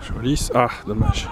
Jolis. Ah, dommage.